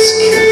ask.